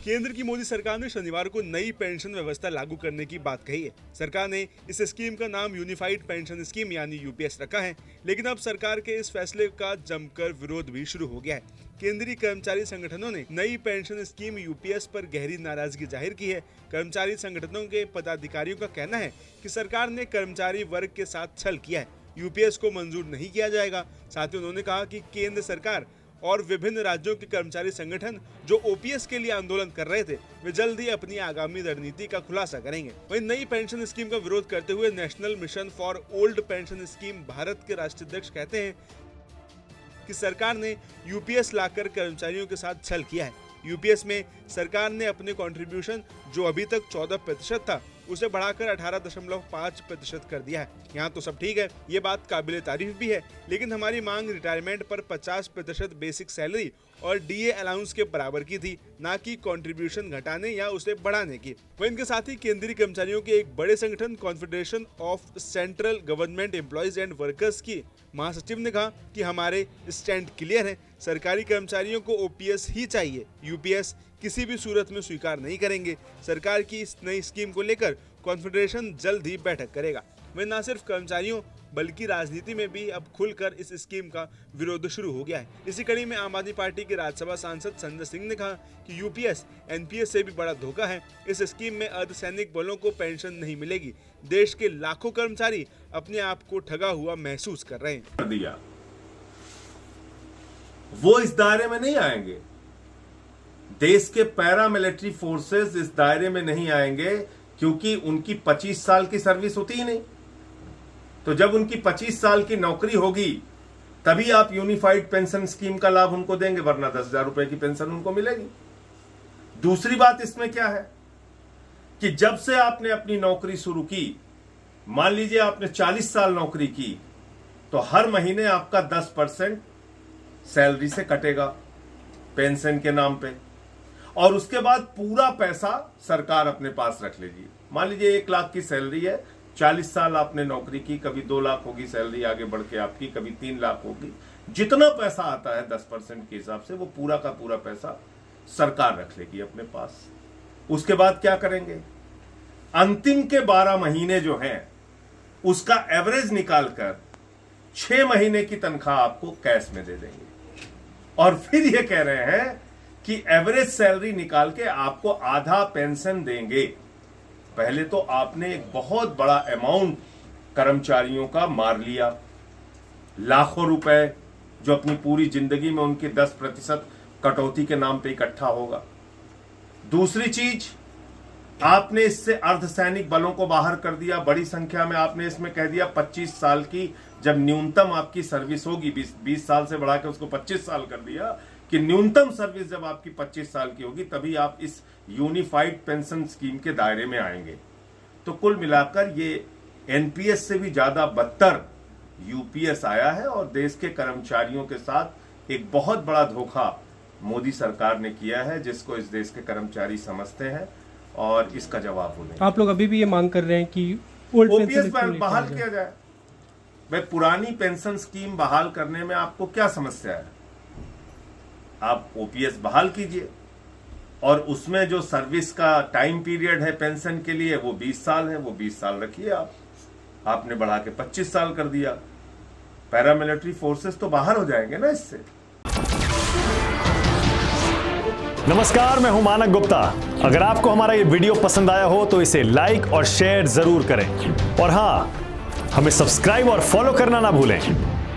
केंद्र की मोदी सरकार ने शनिवार को नई पेंशन व्यवस्था लागू करने की बात कही है। सरकार ने इस स्कीम का नाम यूनिफाइड पेंशन स्कीम यानी यूपीएस रखा है, लेकिन अब सरकार के इस फैसले का जमकर विरोध भी शुरू हो गया है। केंद्रीय कर्मचारी संगठनों ने नई पेंशन स्कीम यूपीएस पर गहरी नाराज़गी ज़ाहिर की है। कर्मचारी संगठनों के पदाधिकारियों का कहना है कि सरकार ने कर्मचारी वर्ग के साथ छल किया है। यूपीएस को मंजूर नहीं किया जाएगा। साथ ही उन्होंने कहा कि केंद्र सरकार और विभिन्न राज्यों के कर्मचारी संगठन जो ओपीएस के लिए आंदोलन कर रहे थे, वे जल्द ही अपनी आगामी रणनीति का खुलासा करेंगे। वहीं नई पेंशन स्कीम का विरोध करते हुए national mission for old pension scheme Bharat के राष्ट्रीय अध्यक्ष कहते हैं कि सरकार ने यूपीएस लाकर कर्मचारियों के साथ छल किया है। यूपीएस में सरकार ने अपने कंट्रीब्यूशन जो अभी तक 14 प्रतिशत था उसे बढ़ाकर 18.5 प्रतिशत कर दिया है। यहाँ तो सब ठीक है, ये बात काबिल तारीफ़ भी है, लेकिन हमारी मांग रिटायरमेंट पर 50 प्रतिशत बेसिक सैलरी और डीए अलाउंस के बराबर की थी, न कि कंट्रीब्यूशन घटाने या उसे बढ़ाने की। वह इनके साथ ही केंद्रीय कर्मचारियों के एक बड़े संगठन confederation of central government employees and workers की महासचिव ने कहा कि हमारे स्टैंड क्लियर है। सरकारी कर्मचारियों को ओपीएस ही चाहिए यूपीएस किसी भी सूरत में स्वीकार नहीं करेंगे। सरकार की इस नई स्कीम को लेकर कॉन्फेडरेशन जल्द ही बैठक करेगा। वे न सिर्फ़ कर्मचारियों, बल्कि राजनीति में भी अब खुलकर इस स्कीम का विरोध शुरू हो गया है। इसी कड़ी में आम आदमी पार्टी के राज्यसभा सांसद संजय सिंह ने कहा कि यूपीएस, एनपीएस से भी बड़ा धोखा है। इस स्कीम में अर्धसैनिक बलों को पेंशन नहीं मिलेगी। देश के लाखों कर्मचारी अपने आप को ठगा हुआ महसूस कर रहे हैं। वो इस दायरे में नहीं आएँगे। देश के पैरामिलिट्री फोर्सेस इस दायरे में नहीं आएँगे क्योंकि उनकी 25 साल की सर्विस होती ही नहीं। तो जब उनकी 25 साल की नौकरी होगी, तभी आप यूनिफाइड पेंशन स्कीम का लाभ उनको देंगे, वरना दस हज़ार रुपए की पेंशन उनको मिलेगी। दूसरी बात इसमें क्या है? कि जब से आपने अपनी नौकरी शुरू की, मान लीजिए आपने 40 साल नौकरी की तो हर महीने आपका 10 परसेंट सैलरी से कटेगा, पेंशन के नाम पे। और उसके बाद पूरा पैसा सरकार अपने पास रख लेगी। मान लीजिए एक लाख की सैलरी है, चालीस साल आपने नौकरी की, कभी दो लाख होगी सैलरी, आगे बढ़ के आपकी, कभी तीन लाख होगी। जितना पैसा आता है दस परसेंट के हिसाब से, वो पूरा का पूरा पैसा सरकार रख लेगी अपने पास। उसके बाद क्या करेंगे? अंतिम के बारह महीने जो हैं, उसका एवरेज निकालकर छह महीने की तनख्वाह आपको कैश में दे देंगे। और फिर ये कह रहे हैं कि एवरेज सैलरी निकाल के आपको आधा पेंशन देंगे। पहले तो आपने एक बहुत बड़ा अमाउंट कर्मचारियों का मार लिया। लाखों रुपए जो अपनी पूरी ज़िंदगी में उनके 10 प्रतिशत कटौती के नाम पे इकट्ठा होगा। दूसरी चीज़, आपने इससे अर्धसैनिक बलों को बाहर कर दिया। बड़ी संख्या में आपने इसमें कह दिया 25 साल की, जब न्यूनतम आपकी सर्विस होगी 20 20 साल से बढ़ा के उसको 25 साल कर दिया। कि न्यूनतम सर्विस जब आपकी 25 साल की होगी तभी आप इस यूनिफाइड पेंशन स्कीम के दायरे में आएँगे। तो कुल मिलाकर ये एनपीएस से भी ज़्यादा बदतर यूपीएस आया है और देश के कर्मचारियों के साथ एक बहुत बड़ा धोखा मोदी सरकार ने किया है जिसको इस देश के कर्मचारी समझते हैं और इसका जवाब हो आप लोग अभी भी ये मांग कर रहे हैं कि ओपीएस बहाल किया जाए। भाई पुरानी पेंशन स्कीम बहाल करने में आपको क्या समस्या है? आप ओपीएस बहाल कीजिए। और उसमें जो सर्विस का टाइम पीरियड है पेंशन के लिए, वो 20 साल है, वो 20 साल रखिए आप। आपने बढ़ा के 25 साल कर दिया। पैरामिलिट्री फोर्सेस तो बाहर हो जाएँगे ना इससे। नमस्कार, मैं हूँ मानक गुप्ता। अगर आपको हमारा ये वीडियो पसंद आया हो तो इसे लाइक और शेयर ज़रूर करें। और हाँ हमें सब्सक्राइब और फॉलो करना ना भूलें।